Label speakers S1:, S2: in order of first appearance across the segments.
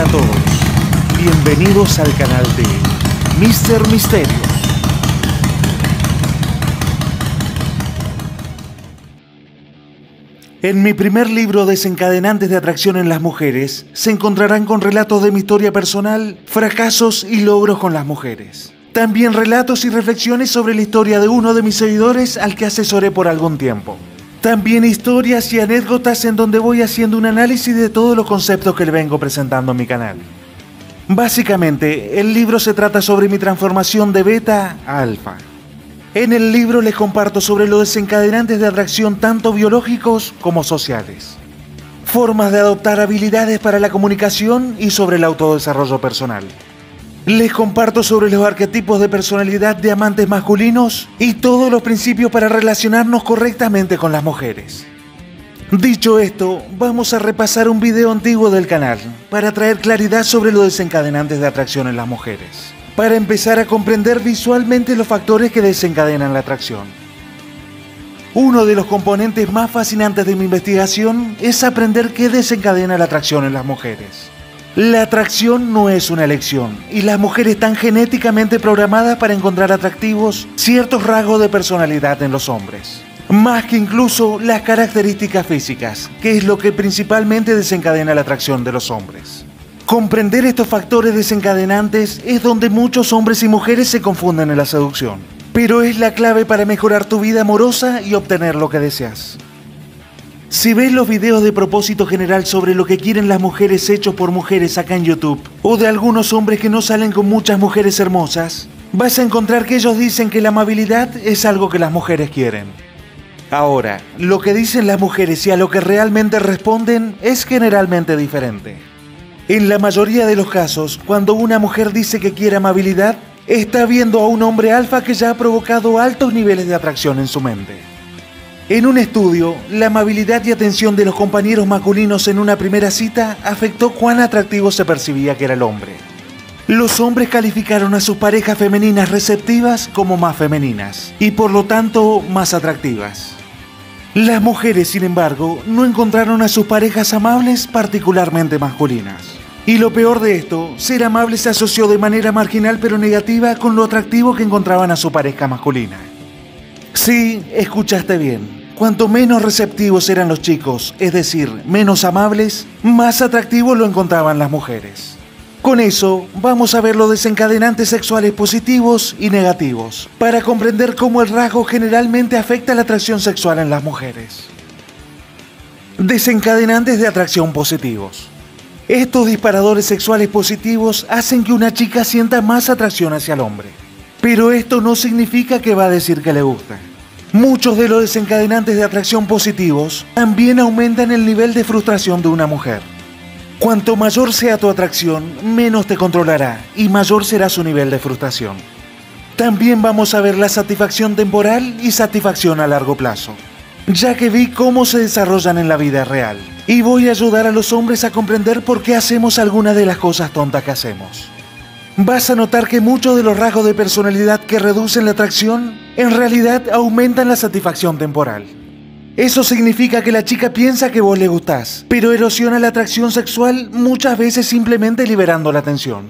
S1: A todos, bienvenidos al canal de Mr. Misterios. En mi primer libro Desencadenantes de Atracción en las Mujeres se encontrarán con relatos de mi historia personal, fracasos y logros con las mujeres. También relatos y reflexiones sobre la historia de uno de mis seguidores al que asesoré por algún tiempo. También historias y anécdotas en donde voy haciendo un análisis de todos los conceptos que le vengo presentando en mi canal. Básicamente, el libro se trata sobre mi transformación de beta a alfa. En el libro les comparto sobre los desencadenantes de atracción tanto biológicos como sociales, formas de adoptar habilidades para la comunicación y sobre el autodesarrollo personal. Les comparto sobre los arquetipos de personalidad de amantes masculinos y todos los principios para relacionarnos correctamente con las mujeres. Dicho esto, vamos a repasar un video antiguo del canal para traer claridad sobre los desencadenantes de atracción en las mujeres para empezar a comprender visualmente los factores que desencadenan la atracción. Uno de los componentes más fascinantes de mi investigación es aprender qué desencadena la atracción en las mujeres. La atracción no es una elección y las mujeres están genéticamente programadas para encontrar atractivos ciertos rasgos de personalidad en los hombres. Más que incluso las características físicas, que es lo que principalmente desencadena la atracción de los hombres. Comprender estos factores desencadenantes es donde muchos hombres y mujeres se confunden en la seducción. Pero es la clave para mejorar tu vida amorosa y obtener lo que deseas. Si ves los videos de propósito general sobre lo que quieren las mujeres hechos por mujeres acá en YouTube, o de algunos hombres que no salen con muchas mujeres hermosas, vas a encontrar que ellos dicen que la amabilidad es algo que las mujeres quieren. Ahora, lo que dicen las mujeres y a lo que realmente responden es generalmente diferente. En la mayoría de los casos, cuando una mujer dice que quiere amabilidad, está viendo a un hombre alfa que ya ha provocado altos niveles de atracción en su mente. En un estudio, la amabilidad y atención de los compañeros masculinos en una primera cita afectó cuán atractivo se percibía que era el hombre. Los hombres calificaron a sus parejas femeninas receptivas como más femeninas y por lo tanto más atractivas. Las mujeres, sin embargo, no encontraron a sus parejas amables particularmente masculinas. Y lo peor de esto, ser amable se asoció de manera marginal pero negativa con lo atractivo que encontraban a su pareja masculina. Sí, escuchaste bien. Cuanto menos receptivos eran los chicos, es decir, menos amables, más atractivo lo encontraban las mujeres. Con eso, vamos a ver los desencadenantes sexuales positivos y negativos, para comprender cómo el rasgo generalmente afecta la atracción sexual en las mujeres. Desencadenantes de atracción positivos. Estos disparadores sexuales positivos hacen que una chica sienta más atracción hacia el hombre. Pero esto no significa que va a decir que le gusta. Muchos de los desencadenantes de atracción positivos también aumentan el nivel de frustración de una mujer. Cuanto mayor sea tu atracción, menos te controlará y mayor será su nivel de frustración. También vamos a ver la satisfacción temporal y satisfacción a largo plazo ya que vi cómo se desarrollan en la vida real. Y voy a ayudar a los hombres a comprender por qué hacemos algunas de las cosas tontas que hacemos. Vas a notar que muchos de los rasgos de personalidad que reducen la atracción en realidad aumentan la satisfacción temporal. Eso significa que la chica piensa que vos le gustás, pero erosiona la atracción sexual muchas veces simplemente liberando la tensión.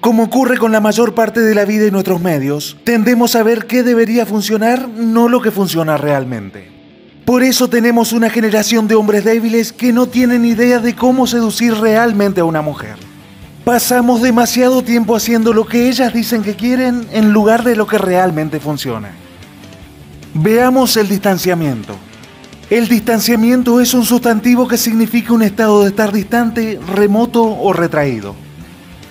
S1: Como ocurre con la mayor parte de la vida y nuestros medios, tendemos a ver qué debería funcionar, no lo que funciona realmente. Por eso tenemos una generación de hombres débiles que no tienen idea de cómo seducir realmente a una mujer. Pasamos demasiado tiempo haciendo lo que ellas dicen que quieren en lugar de lo que realmente funciona. Veamos el distanciamiento. El distanciamiento es un sustantivo que significa un estado de estar distante, remoto o retraído.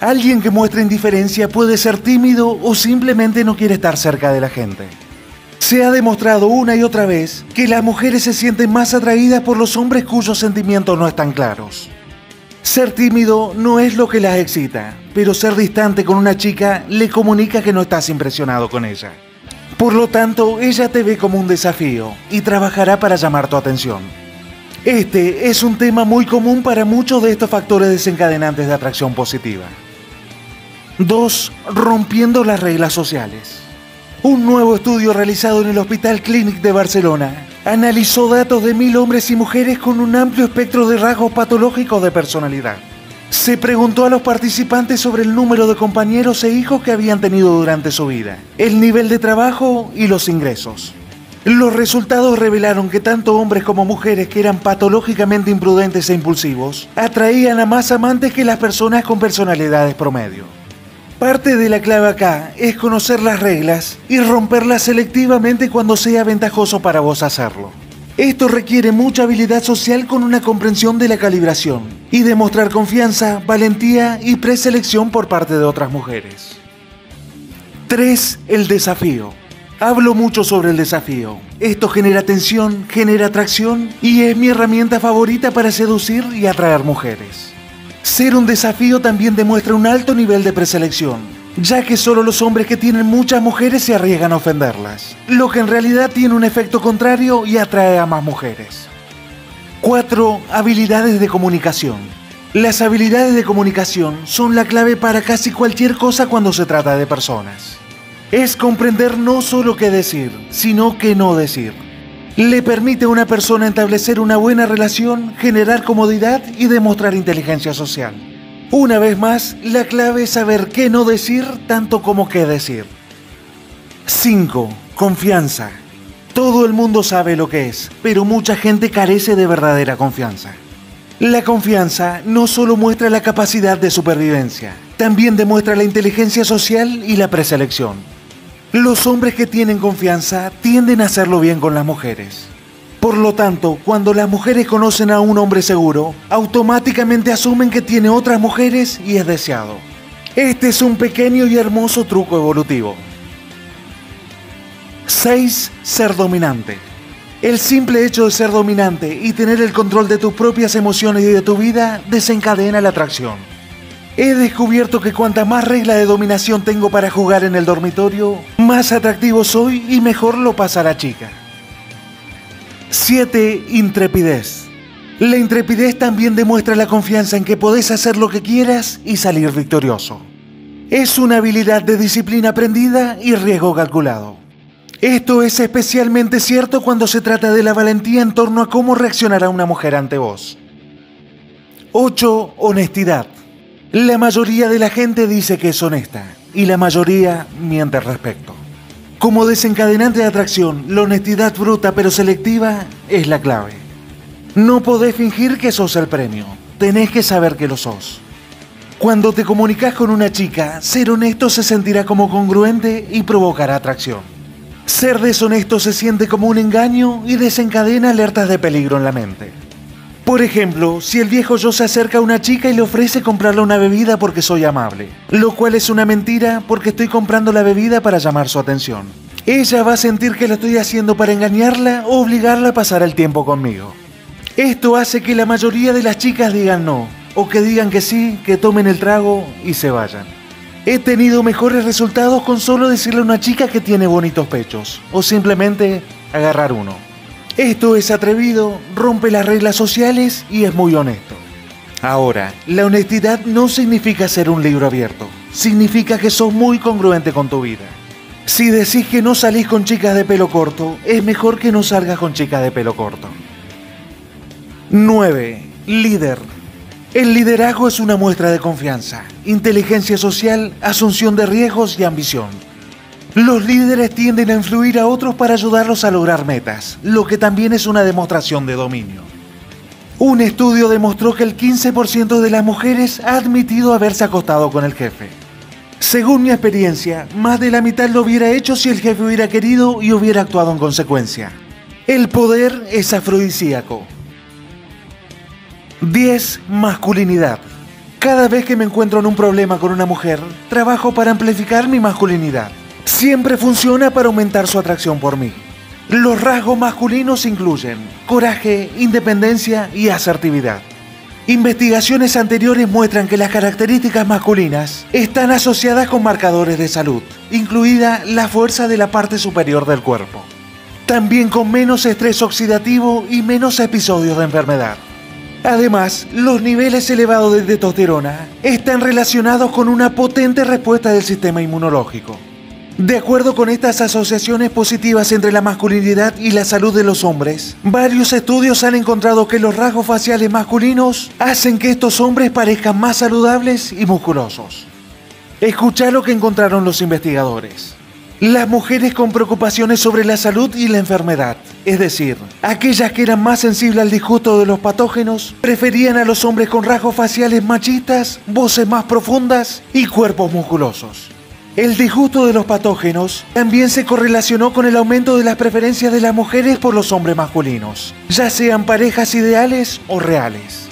S1: Alguien que muestra indiferencia puede ser tímido o simplemente no quiere estar cerca de la gente. Se ha demostrado una y otra vez que las mujeres se sienten más atraídas por los hombres cuyos sentimientos no están claros. Ser tímido no es lo que las excita, pero ser distante con una chica le comunica que no estás impresionado con ella. Por lo tanto, ella te ve como un desafío y trabajará para llamar tu atención. Este es un tema muy común para muchos de estos factores desencadenantes de atracción positiva. 2. Rompiendo las reglas sociales. Un nuevo estudio realizado en el Hospital Clínic de Barcelona analizó datos de mil hombres y mujeres con un amplio espectro de rasgos patológicos de personalidad. Se preguntó a los participantes sobre el número de compañeros e hijos que habían tenido durante su vida, el nivel de trabajo y los ingresos. Los resultados revelaron que tanto hombres como mujeres que eran patológicamente imprudentes e impulsivos atraían a más amantes que las personas con personalidades promedio. Parte de la clave acá es conocer las reglas y romperlas selectivamente cuando sea ventajoso para vos hacerlo. Esto requiere mucha habilidad social con una comprensión de la calibración y demostrar confianza, valentía y preselección por parte de otras mujeres. 3. El desafío. Hablo mucho sobre el desafío. Esto genera tensión, genera atracción y es mi herramienta favorita para seducir y atraer mujeres. Ser un desafío también demuestra un alto nivel de preselección, ya que solo los hombres que tienen muchas mujeres se arriesgan a ofenderlas, lo que en realidad tiene un efecto contrario y atrae a más mujeres. 4. Habilidades de comunicación. Las habilidades de comunicación son la clave para casi cualquier cosa cuando se trata de personas es comprender no solo qué decir, sino qué no decir. Le permite a una persona establecer una buena relación, generar comodidad y demostrar inteligencia social. Una vez más, la clave es saber qué no decir tanto como qué decir. 5. Confianza. Todo el mundo sabe lo que es, pero mucha gente carece de verdadera confianza. La confianza no solo muestra la capacidad de supervivencia, también demuestra la inteligencia social y la preselección. Los hombres que tienen confianza tienden a hacerlo bien con las mujeres. Por lo tanto, cuando las mujeres conocen a un hombre seguro, automáticamente asumen que tiene otras mujeres y es deseado. Este es un pequeño y hermoso truco evolutivo. 6. Ser dominante. El simple hecho de ser dominante y tener el control de tus propias emociones y de tu vida desencadena la atracción. He descubierto que cuanta más regla de dominación tengo para jugar en el dormitorio, más atractivo soy y mejor lo pasa la chica. 7. Intrepidez. La intrepidez también demuestra la confianza en que podés hacer lo que quieras y salir victorioso. Es una habilidad de disciplina aprendida y riesgo calculado. Esto es especialmente cierto cuando se trata de la valentía en torno a cómo reaccionará una mujer ante vos. 8. Honestidad. La mayoría de la gente dice que es honesta y la mayoría miente al respecto. Como desencadenante de atracción, la honestidad bruta pero selectiva es la clave. No podés fingir que sos el premio, tenés que saber que lo sos. Cuando te comunicas con una chica, ser honesto se sentirá como congruente y provocará atracción. Ser deshonesto se siente como un engaño y desencadena alertas de peligro en la mente. Por ejemplo, si el viejo yo se acerca a una chica y le ofrece comprarle una bebida porque soy amable, lo cual es una mentira porque estoy comprando la bebida para llamar su atención. Ella va a sentir que lo estoy haciendo para engañarla o obligarla a pasar el tiempo conmigo. Esto hace que la mayoría de las chicas digan no, o que digan que sí, que tomen el trago y se vayan. He tenido mejores resultados con solo decirle a una chica que tiene bonitos pechos, o simplemente agarrar uno. Esto es atrevido, rompe las reglas sociales y es muy honesto. Ahora, la honestidad no significa ser un libro abierto, significa que sos muy congruente con tu vida. Si decís que no salís con chicas de pelo corto, es mejor que no salgas con chicas de pelo corto. 9. Líder. El liderazgo es una muestra de confianza, inteligencia social, asunción de riesgos y ambición. Los líderes tienden a influir a otros para ayudarlos a lograr metas, lo que también es una demostración de dominio. Un estudio demostró que el 15% de las mujeres ha admitido haberse acostado con el jefe. Según mi experiencia, más de la mitad lo hubiera hecho si el jefe hubiera querido y hubiera actuado en consecuencia. El poder es afrodisíaco. 10. Masculinidad. Cada vez que me encuentro en un problema con una mujer, trabajo para amplificar mi masculinidad siempre funciona para aumentar su atracción por mí. Los rasgos masculinos incluyen coraje, independencia y asertividad. Investigaciones anteriores muestran que las características masculinas están asociadas con marcadores de salud, incluida la fuerza de la parte superior del cuerpo. También con menos estrés oxidativo y menos episodios de enfermedad. Además, los niveles elevados de testosterona están relacionados con una potente respuesta del sistema inmunológico. De acuerdo con estas asociaciones positivas entre la masculinidad y la salud de los hombres, varios estudios han encontrado que los rasgos faciales masculinos hacen que estos hombres parezcan más saludables y musculosos. Escucha lo que encontraron los investigadores. Las mujeres con preocupaciones sobre la salud y la enfermedad, es decir, aquellas que eran más sensibles al disgusto de los patógenos, preferían a los hombres con rasgos faciales machistas, voces más profundas y cuerpos musculosos. El disgusto de los patógenos también se correlacionó con el aumento de las preferencias de las mujeres por los hombres masculinos, ya sean parejas ideales o reales.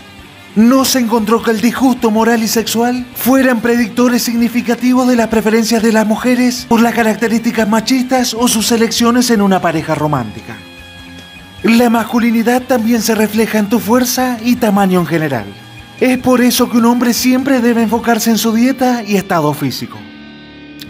S1: No se encontró que el disgusto moral y sexual fueran predictores significativos de las preferencias de las mujeres por las características machistas o sus elecciones en una pareja romántica. La masculinidad también se refleja en tu fuerza y tamaño en general. Es por eso que un hombre siempre debe enfocarse en su dieta y estado físico.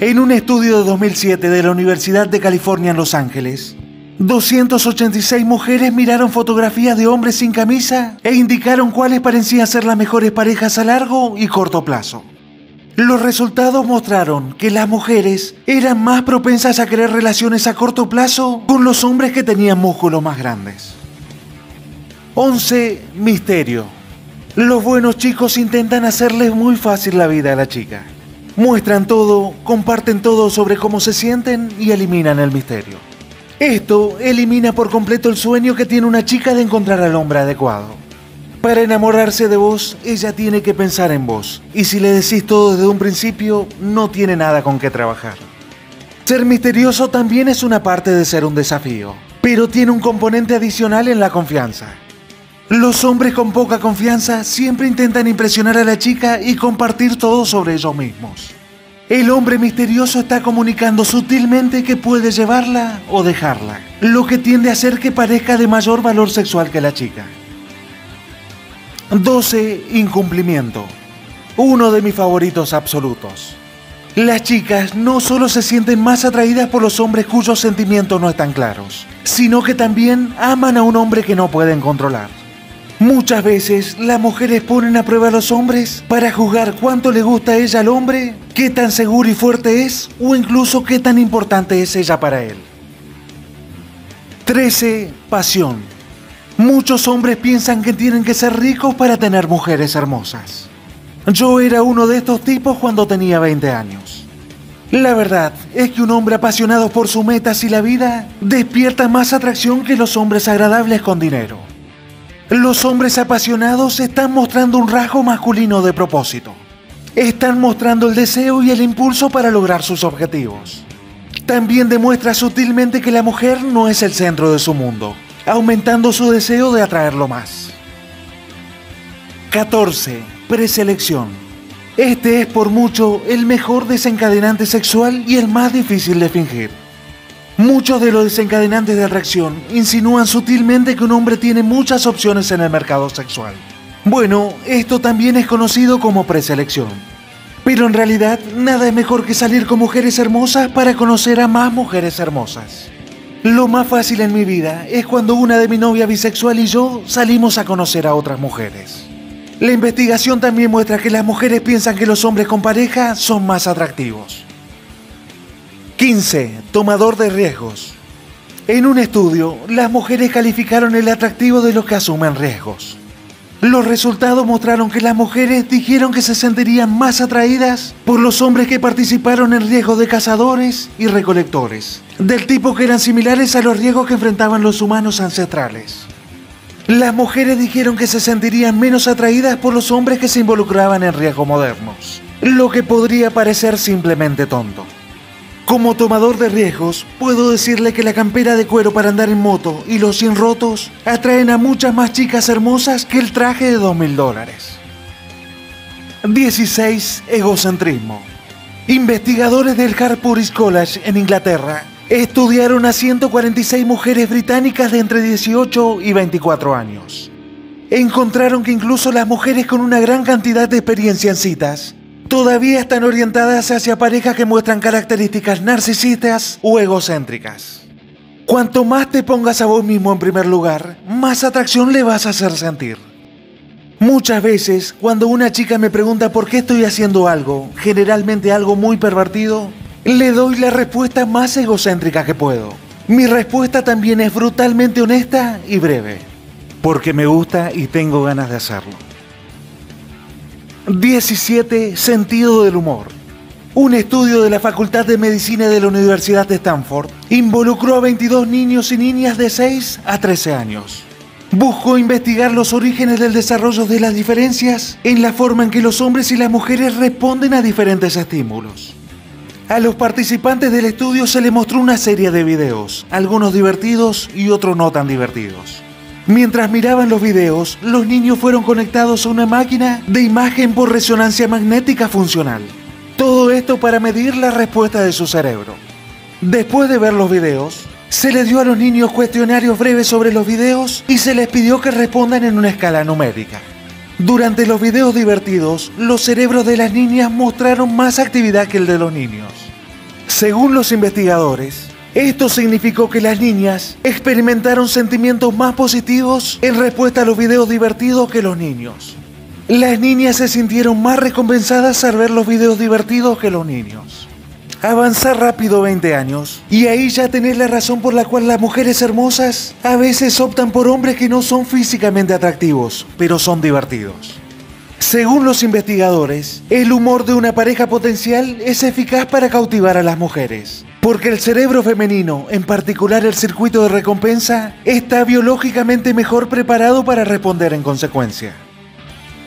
S1: En un estudio de 2007 de la Universidad de California en Los Ángeles, 286 mujeres miraron fotografías de hombres sin camisa e indicaron cuáles parecían ser las mejores parejas a largo y corto plazo. Los resultados mostraron que las mujeres eran más propensas a querer relaciones a corto plazo con los hombres que tenían músculos más grandes. 11. Misterio. Los buenos chicos intentan hacerles muy fácil la vida a la chica. Muestran todo, comparten todo sobre cómo se sienten y eliminan el misterio. Esto elimina por completo el sueño que tiene una chica de encontrar al hombre adecuado. Para enamorarse de vos, ella tiene que pensar en vos. Y si le decís todo desde un principio, no tiene nada con qué trabajar. Ser misterioso también es una parte de ser un desafío, pero tiene un componente adicional en la confianza. Los hombres con poca confianza siempre intentan impresionar a la chica y compartir todo sobre ellos mismos. El hombre misterioso está comunicando sutilmente que puede llevarla o dejarla, lo que tiende a hacer que parezca de mayor valor sexual que la chica. 12. Incumplimiento. Uno de mis favoritos absolutos. Las chicas no solo se sienten más atraídas por los hombres cuyos sentimientos no están claros, sino que también aman a un hombre que no pueden controlar. Muchas veces las mujeres ponen a prueba a los hombres para juzgar cuánto le gusta a ella al hombre, qué tan seguro y fuerte es o incluso qué tan importante es ella para él. 13. Pasión. Muchos hombres piensan que tienen que ser ricos para tener mujeres hermosas. Yo era uno de estos tipos cuando tenía 20 años. La verdad es que un hombre apasionado por sus metas y la vida despierta más atracción que los hombres agradables con dinero. Los hombres apasionados están mostrando un rasgo masculino de propósito. Están mostrando el deseo y el impulso para lograr sus objetivos. También demuestra sutilmente que la mujer no es el centro de su mundo, aumentando su deseo de atraerlo más. 14. Preselección. Este es por mucho el mejor desencadenante sexual y el más difícil de fingir. Muchos de los desencadenantes de reacción insinúan sutilmente que un hombre tiene muchas opciones en el mercado sexual. Bueno, esto también es conocido como preselección. Pero en realidad nada es mejor que salir con mujeres hermosas para conocer a más mujeres hermosas. Lo más fácil en mi vida es cuando una de mi novia bisexual y yo salimos a conocer a otras mujeres. La investigación también muestra que las mujeres piensan que los hombres con pareja son más atractivos. 15. Tomador de riesgos. En un estudio, las mujeres calificaron el atractivo de los que asumen riesgos. Los resultados mostraron que las mujeres dijeron que se sentirían más atraídas por los hombres que participaron en riesgos de cazadores y recolectores, del tipo que eran similares a los riesgos que enfrentaban los humanos ancestrales. Las mujeres dijeron que se sentirían menos atraídas por los hombres que se involucraban en riesgos modernos, lo que podría parecer simplemente tonto. Como tomador de riesgos, puedo decirle que la campera de cuero para andar en moto y los 100 rotos atraen a muchas más chicas hermosas que el traje de 2.000 dólares. 16. Egocentrismo. Investigadores del Harpur's College en Inglaterra estudiaron a 146 mujeres británicas de entre 18 y 24 años. Encontraron que incluso las mujeres con una gran cantidad de experiencia en citas todavía están orientadas hacia parejas que muestran características narcisistas o egocéntricas. Cuanto más te pongas a vos mismo en primer lugar, más atracción le vas a hacer sentir. Muchas veces, cuando una chica me pregunta por qué estoy haciendo algo, generalmente algo muy pervertido, Le doy la respuesta más egocéntrica que puedo. Mi respuesta también es brutalmente honesta y breve, porque me gusta y tengo ganas de hacerlo. 17. Sentido del humor. Un estudio de la Facultad de Medicina de la Universidad de Stanford involucró a 22 niños y niñas de 6 a 13 años. Buscó investigar los orígenes del desarrollo de las diferencias en la forma en que los hombres y las mujeres responden a diferentes estímulos. A los participantes del estudio se les mostró una serie de videos, algunos divertidos y otros no tan divertidos. Mientras miraban los videos, los niños fueron conectados a una máquina de imagen por resonancia magnética funcional. Todo esto para medir la respuesta de su cerebro. Después de ver los videos, se les dio a los niños cuestionarios breves sobre los videos y se les pidió que respondan en una escala numérica. Durante los videos divertidos, los cerebros de las niñas mostraron más actividad que el de los niños. Según los investigadores, esto significó que las niñas experimentaron sentimientos más positivos en respuesta a los videos divertidos que los niños. Las niñas se sintieron más recompensadas al ver los videos divertidos que los niños. Avanzar rápido 20 años y ahí ya tenés la razón por la cual las mujeres hermosas a veces optan por hombres que no son físicamente atractivos, pero son divertidos. Según los investigadores, el humor de una pareja potencial es eficaz para cautivar a las mujeres, porque el cerebro femenino, en particular el circuito de recompensa, está biológicamente mejor preparado para responder en consecuencia.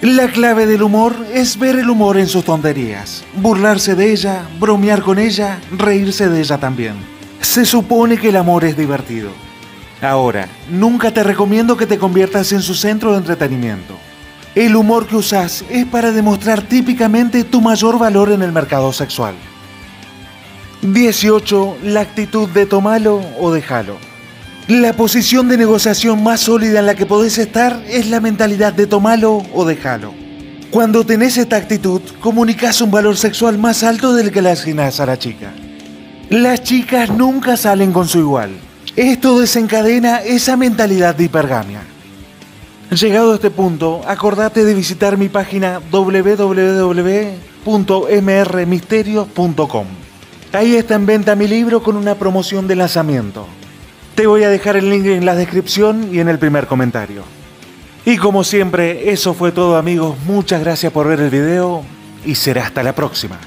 S1: La clave del humor es ver el humor en sus tonterías, burlarse de ella, bromear con ella, reírse de ella también. Se supone que el amor es divertido. Ahora, nunca te recomiendo que te conviertas en su centro de entretenimiento. El humor que usas es para demostrar típicamente tu mayor valor en el mercado sexual. 18. La actitud de tomalo o déjalo. La posición de negociación más sólida en la que podés estar es la mentalidad de tomalo o déjalo. Cuando tenés esta actitud, comunicas un valor sexual más alto del que le asignás a la chica. Las chicas nunca salen con su igual. Esto desencadena esa mentalidad de hipergamia. Llegado a este punto, acordate de visitar mi página www.mrmisterios.com. Ahí está en venta mi libro con una promoción de lanzamiento. Te voy a dejar el link en la descripción y en el primer comentario. Y como siempre, eso fue todo amigos, muchas gracias por ver el video y será hasta la próxima.